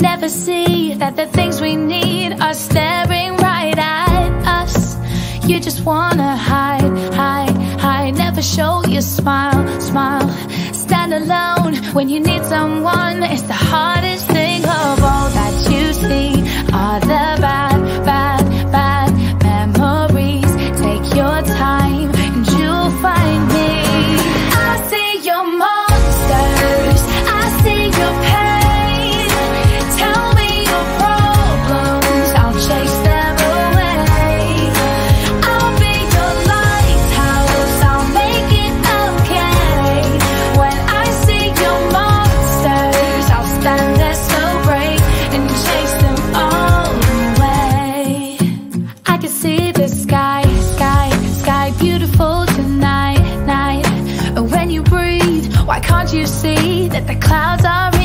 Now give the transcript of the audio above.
Never see that the things we need are staring right at us. You just wanna hide, hide, hide. Never show your smile, smile. Stand alone when you need someone. It's the hardest thing why can't you see that the clouds are